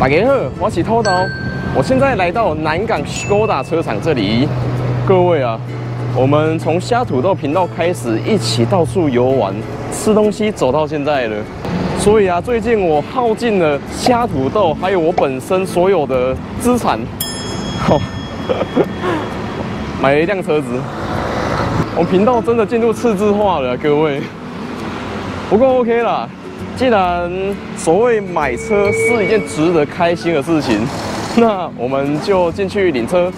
大家好，我是偷刀，我现在来到南港 Skoda 车厂这里。各位啊，我们从虾土豆频道开始一起到处游玩、吃东西，走到现在了。所以啊，最近我耗尽了虾土豆，还有我本身所有的资产，买了一辆车子。我频道真的进入次字化了，各位。不过 OK 啦。既然所谓买车是一件值得开心的事情，那我们就进去领车，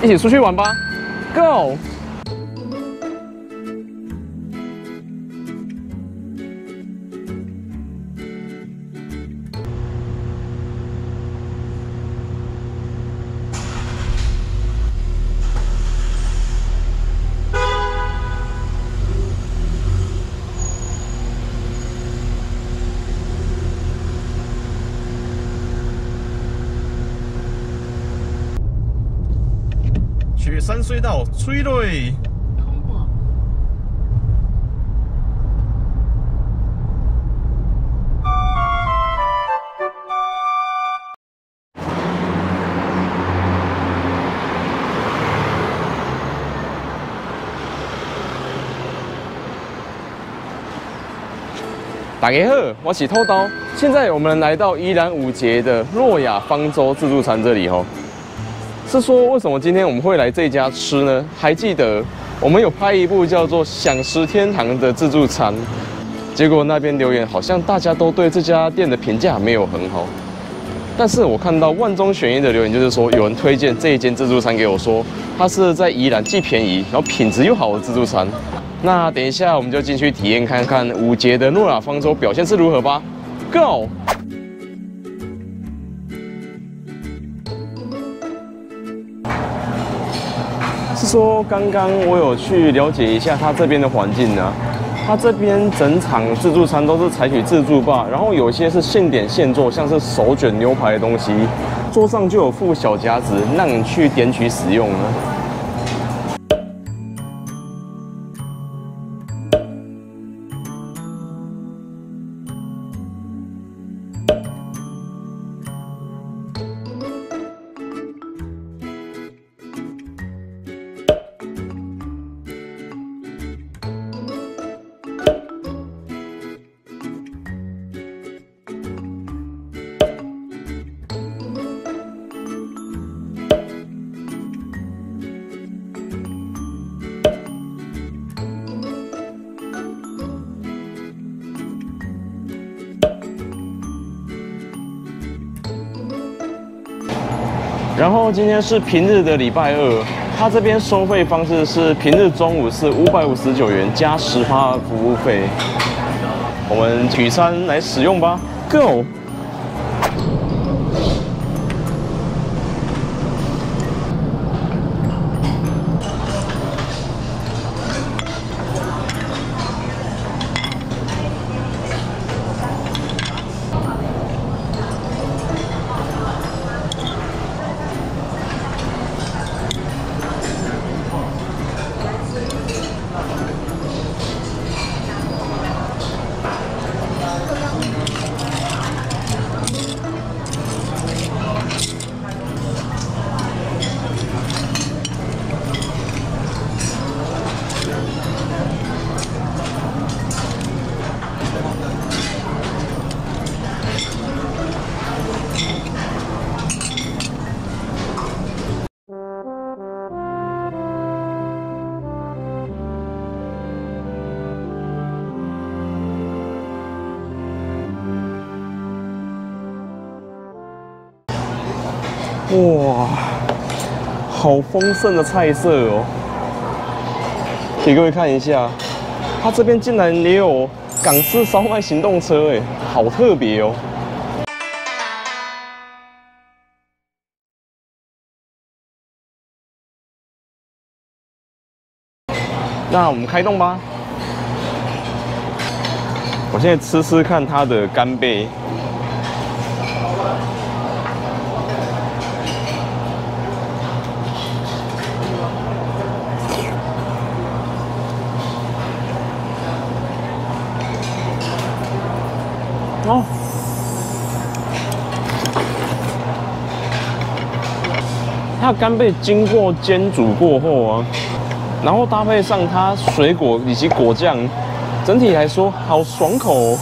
一起出去玩吧，Go！隧道，催泪。通过。大家好，我是偷刀。现在我们来到宜兰五节的诺亚方舟自助餐这里哦。是说为什么今天我们会来这家吃呢？还记得我们有拍一部叫做《享食天堂》的自助餐，结果那边留言好像大家都对这家店的评价没有很好。但是我看到万中选一的留言，就是说有人推荐这一间自助餐给我，说它是在宜兰既便宜，然后品质又好的自助餐。那等一下我们就进去体验看看五节的诺亚方舟表现是如何吧。Go！说刚刚我有去了解一下他这边的环境呢，他这边整场自助餐都是采取自助吧，然后有些是现点现做，像是手卷牛排的东西，桌上就有副小夹子让你去点取使用呢。今天是平日的礼拜二，他这边收费方式是平日中午是五百五十九元加十趴服务费，我们取餐来使用吧，Go。哇，好丰盛的菜色哦！给各位看一下，它这边竟然也有港式烧麦行动车，哎，好特别哦！那我们开动吧！我现在吃吃看它的干贝。哦，它干贝经过煎煮过后啊，然后搭配上它水果以及果酱，整体来说好爽口哦。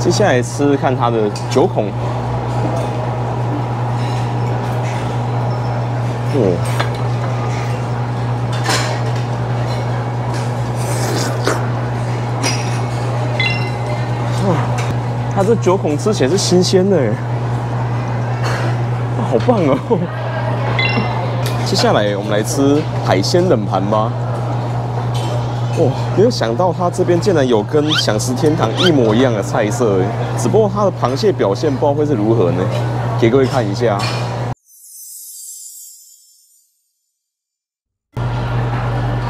接下来吃看它的九孔，哦。它这九孔吃起来是新鲜的，好棒哦！接下来我们来吃海鲜冷盘吧。哇，没有想到它这边竟然有跟享食天堂一模一样的菜色，只不过它的螃蟹表现不知道会是如何呢？给各位看一下。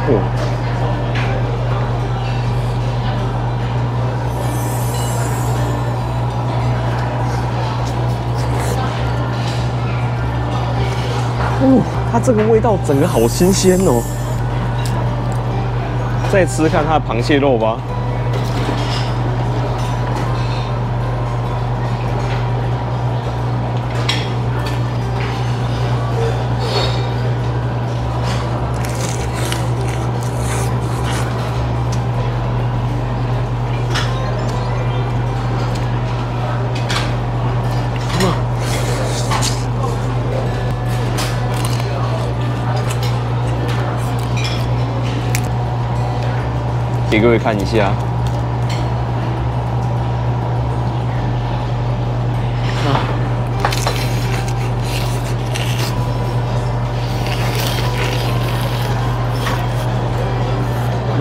哦，这个味道整个好新鲜哦。再吃看它的螃蟹肉吧。给各位看一下，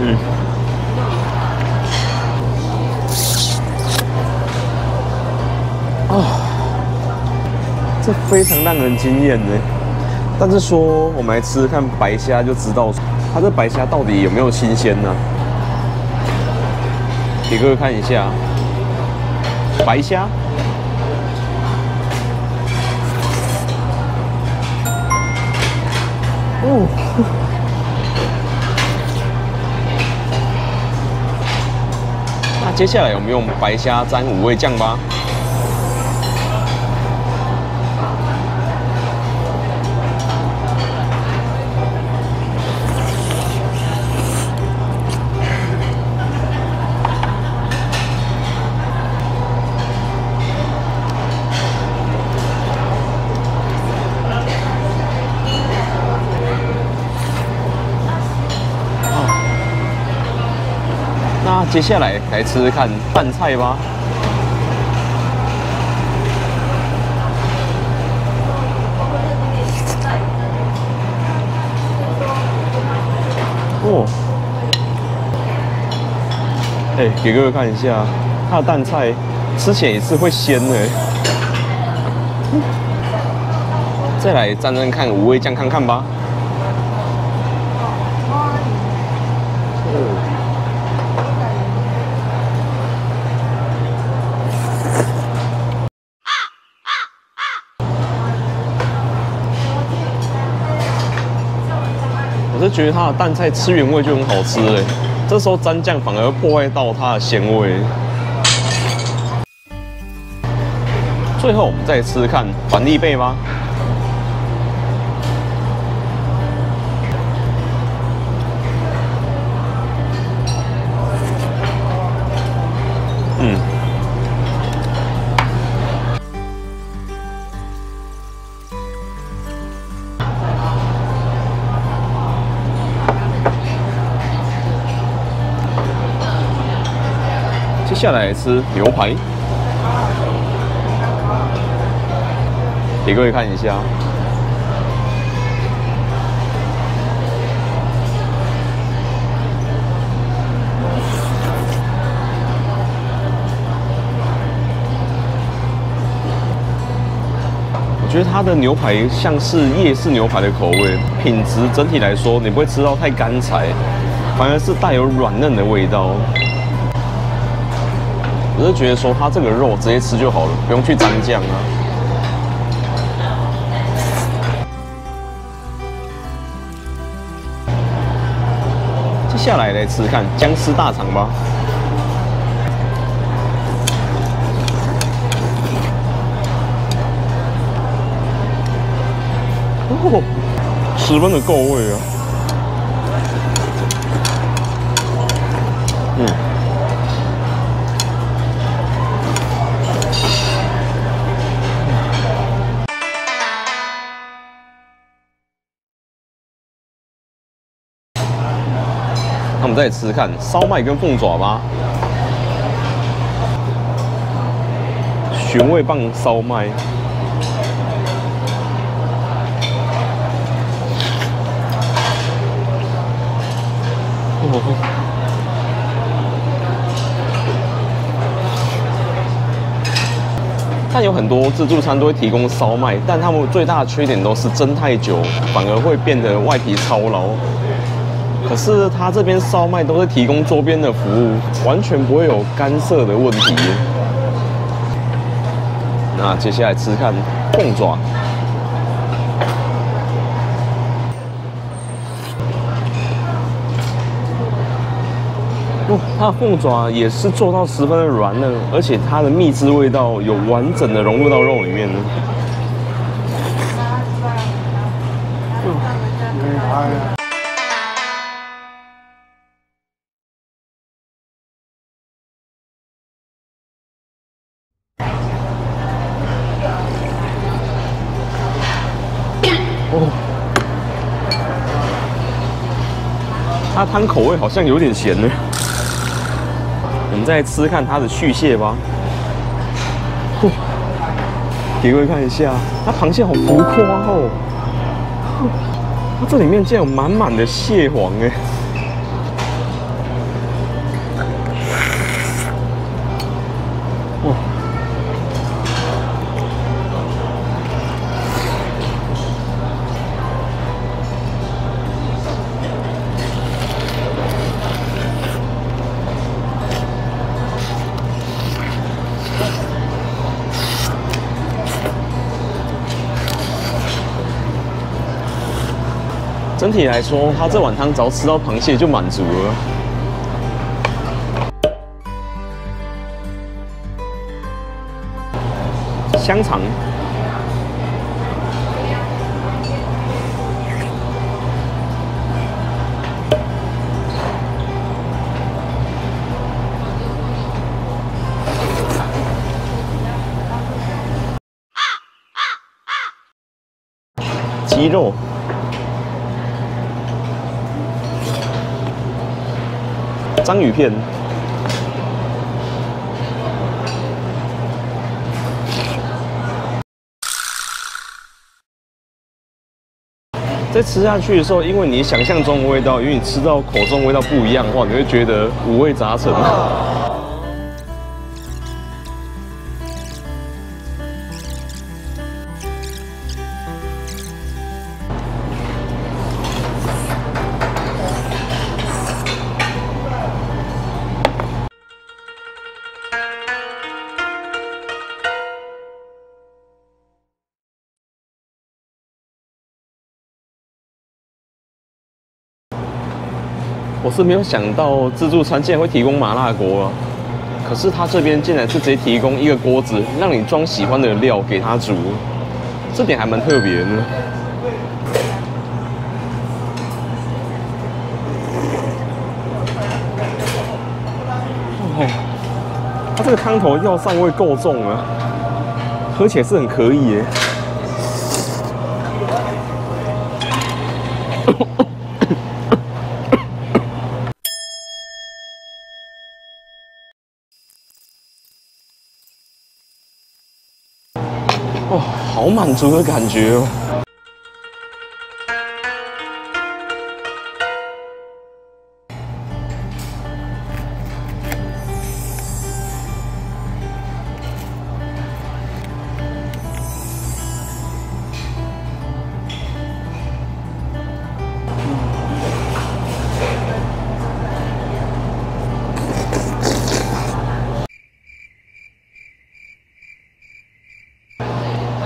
嗯，啊，这非常让人惊艳呢。但是说，我们来吃看白虾就知道，它这白虾到底有没有新鲜呢？给各位看一下，白虾，哦，那接下来我们用白虾沾五味酱吧。接下来来吃吃看拌菜吧。哦，哎，给各位看一下，它的蛋菜吃起来也是会鲜的。再来蘸蘸看五味酱看看吧。我是觉得它的蛋菜吃原味就很好吃嘞，这时候沾酱反而破坏到它的鲜味。最后我们再吃吃看板栗贝吧。下来吃牛排，给各位看一下。我觉得它的牛排像是夜市牛排的口味，品质整体来说你不会吃到太干柴，反而是带有软嫩的味道。我是觉得说，它这个肉直接吃就好了，不用去沾酱啊。接下来来吃看僵尸大肠吧。哦，十分的够味啊。我们再吃吃看烧麦跟凤爪吧。原味棒烧麦，但有很多自助餐都会提供烧麦，但他们最大的缺点都是蒸太久，反而会变得外皮超老。可是他这边烧麦都是提供周边的服务，完全不会有干涉的问题。那接下来吃看凤爪，哦，它的凤爪也是做到十分的软嫩，而且它的蜜汁味道有完整的融入到肉里面呢。哦，它汤口味好像有点咸呢。我们再吃看它的去蟹吧。给各位看一下，它螃蟹好浮夸哦。它这里面竟然有满满的蟹黄哎。整体来说，他这碗汤只要吃到螃蟹就满足了。香肠、鸡肉。章鱼片，在吃下去的时候，因为你想象中的味道与你吃到口中味道不一样的话，你会觉得五味杂陈。是没有想到自助餐竟然会提供麻辣锅啊！可是他这边竟然是直接提供一个锅子，让你装喜欢的料给他煮，这点还蛮特别的。哦，它这个汤头药膳味够重啊，喝起来是很可以耶。哇，好满足的感觉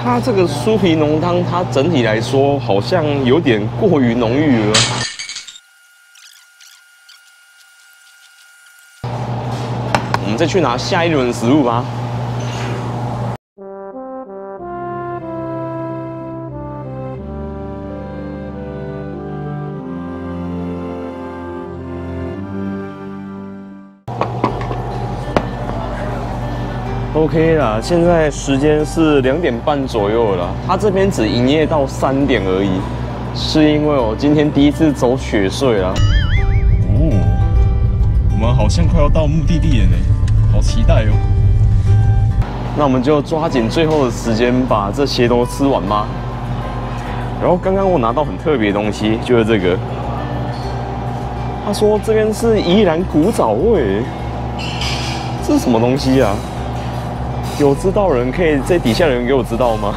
它这个酥皮浓汤，它整体来说好像有点过于浓郁了。我们再去拿下一轮食物吧。OK 啦，现在时间是两点半左右了，他这边只营业到三点而已，是因为我今天第一次走雪隧啊。哦，我们好像快要到目的地了呢，好期待哦。那我们就抓紧最后的时间把这些都吃完吧？然后刚刚我拿到很特别的东西，就是这个。他说这边是宜兰古早味，这是什么东西啊？有知道人可以在底下人给我知道吗？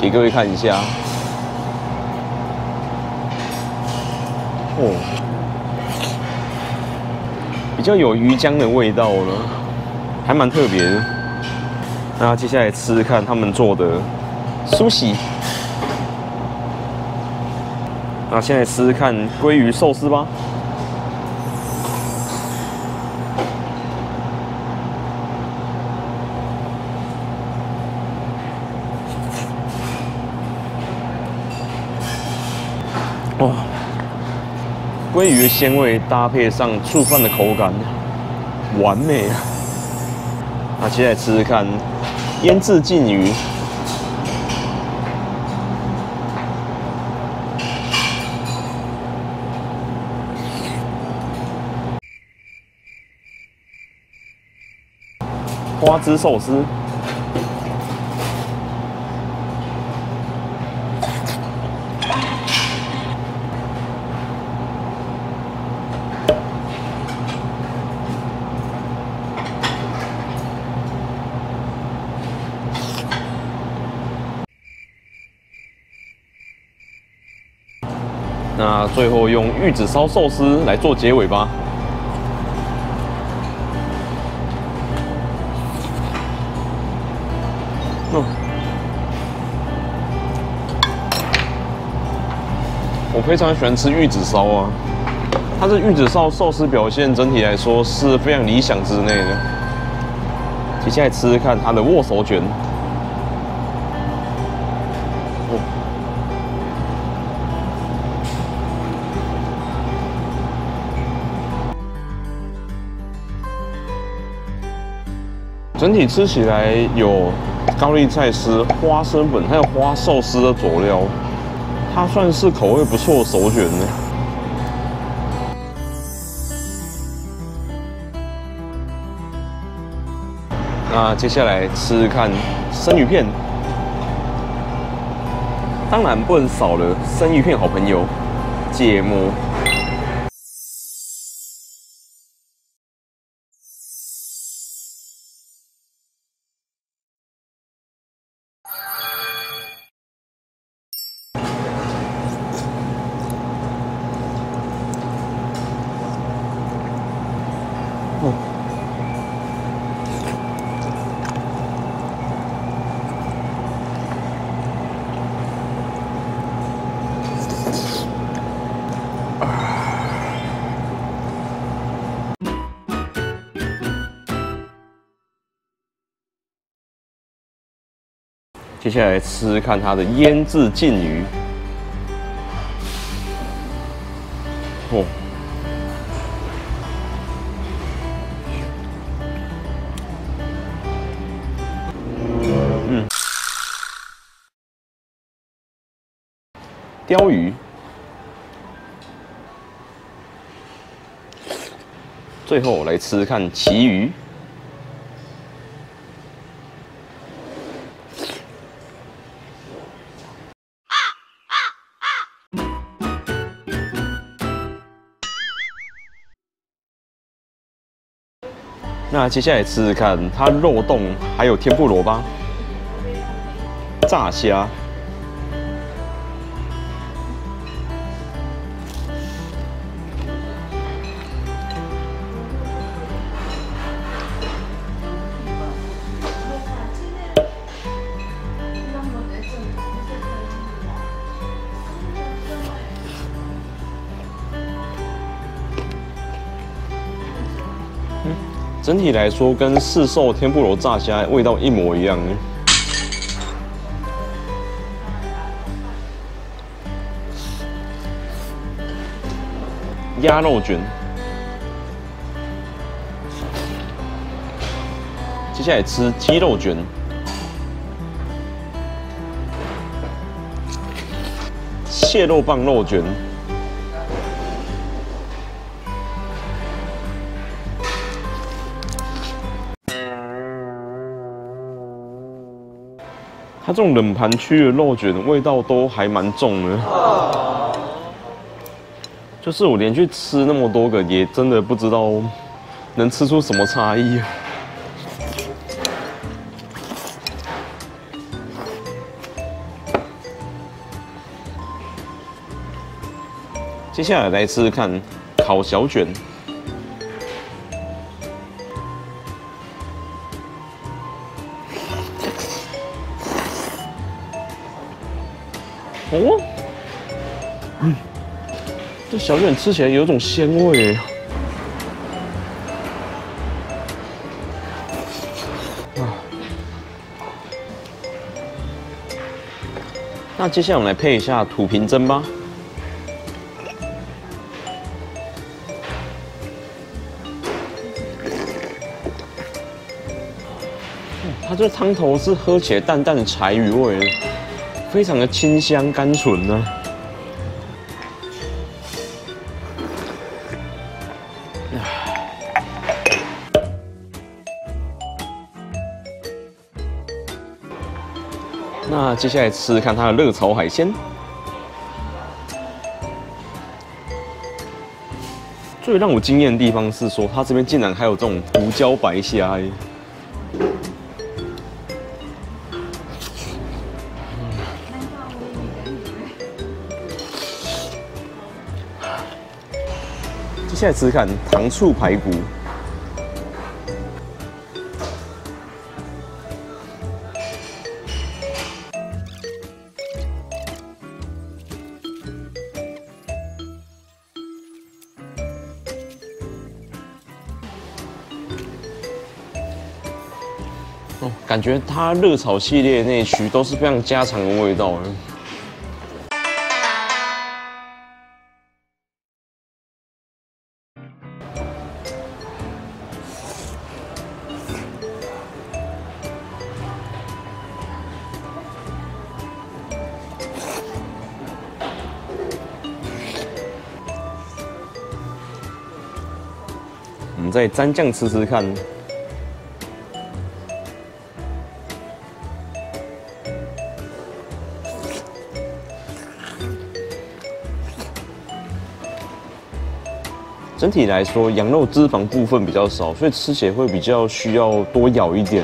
给各位看一下。哦，比较有鱼浆的味道了，还蛮特别的。那接下来吃吃看他们做的苏喜。那现在吃吃看鲑鱼寿司吧。鲑鱼的鲜味搭配上醋饭的口感，完美啊！那现在吃吃看腌制鲫鱼，花枝寿司。那最后用玉子烧寿司来做结尾吧。嗯，我非常喜欢吃玉子烧啊，它的玉子烧寿司表现整体来说是非常理想之内的。接下来吃吃看它的握手卷。整体吃起来有高丽菜丝、花生粉，还有花寿司的佐料，它算是口味不错的手卷呢。那接下来吃看生鱼片，当然不能少了生鱼片好朋友芥末。接下来吃看它的腌制鲫鱼，哦，嗯，鲷鱼，最后来吃看旗鱼。那接下来吃吃看，它肉冻还有天妇罗吧，炸虾。整体来说跟市售天妇罗炸虾味道一模一样。鸭肉卷。接下来吃鸡肉卷。蟹肉棒肉卷。这种冷盘区的肉卷味道都还蛮重的，就是我连续吃那么多个，也真的不知道能吃出什么差异。接下来来吃吃看烤小卷。哦，嗯，这小卷吃起来有种鲜味。啊，那接下来我们来配一下土瓶蒸吧。它这汤头是喝起来淡淡的柴鱼味，非常的清香甘醇呢。那接下来吃看它的热炒海鲜，最让我惊艳的地方是说，它这边竟然还有这种胡椒白虾。现在吃看糖醋排骨，哦，感觉它热炒系列那区都是非常家常的味道。再沾酱吃吃看。整体来说，羊肉脂肪部分比较少，所以吃起来会比较需要多咬一点。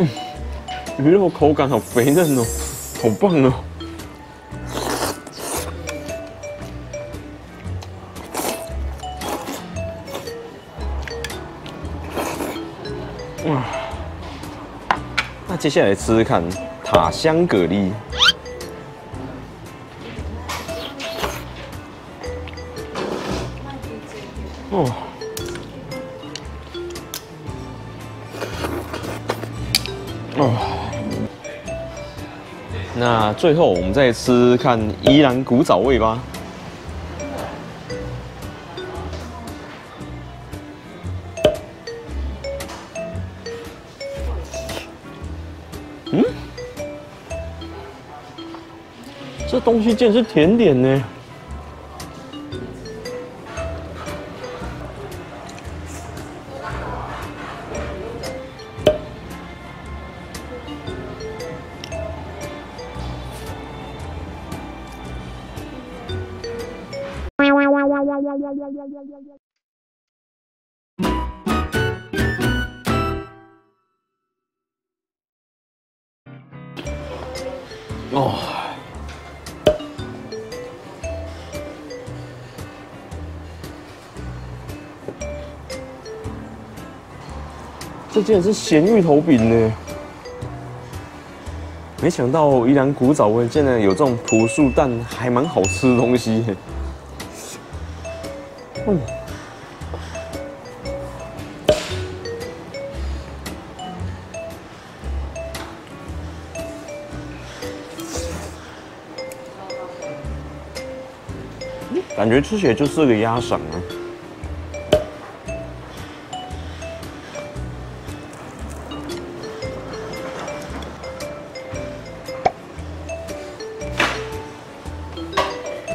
嗯，鱼肉口感好肥嫩哦，好棒哦！哇，那接下来吃吃看塔香蛤蜊。最后我们再吃看宜兰古早味吧。嗯，这东西竟然是甜点呢。哦，这竟然是咸芋头饼呢！没想到宜兰古早味竟然有这种朴素但还蛮好吃的东西。感觉吃起来就是个鸭嗓啊。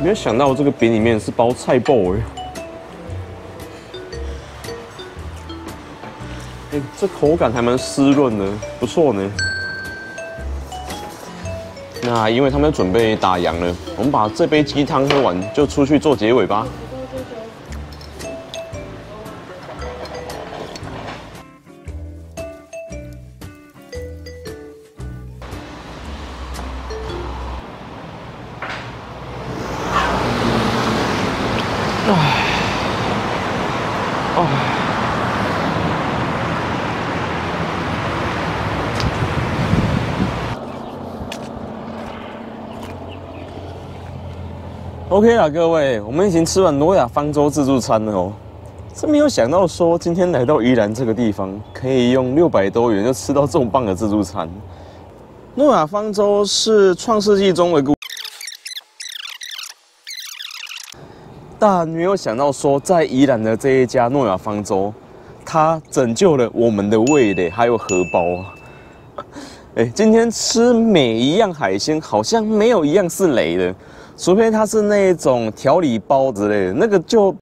没有想到这个饼里面是包菜包哎、哎，这口感还蛮湿润的，不错呢。那因为他们准备打烊了，我们把这杯鸡汤喝完就出去做结尾吧。OK 啦，各位，我们已经吃完诺亚方舟自助餐了哦。真没有想到说，今天来到宜兰这个地方，可以用六百多元就吃到这么棒的自助餐。诺亚方舟是创世纪中的故，但没有想到说，在宜兰的这一家诺亚方舟，它拯救了我们的味蕾还有荷包啊！哎，今天吃每一样海鲜，好像没有一样是雷的。除非它是那种调理包之类的，那个就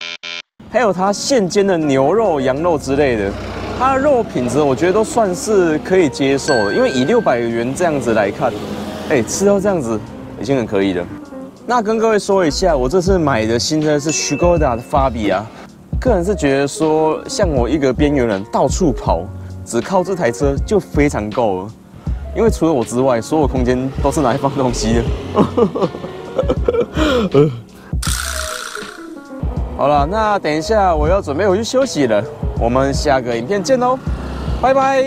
还有它现煎的牛肉、羊肉之类的，它的肉品质我觉得都算是可以接受的。因为以六百元这样子来看，哎，吃到这样子已经很可以了。那跟各位说一下，我这次买的新车是 Skoda 的法比啊。个人是觉得说，像我一个边缘人到处跑，只靠这台车就非常够了。因为除了我之外，所有空间都是拿来放东西的。好了，那等一下我要准备回去休息了，我们下个影片见喽，拜拜。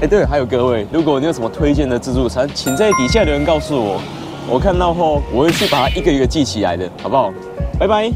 哎，对，还有各位，如果你有什么推荐的自助餐，请在底下留言告诉我，我看到后我会去把它一个一个记起来的，好不好？拜拜。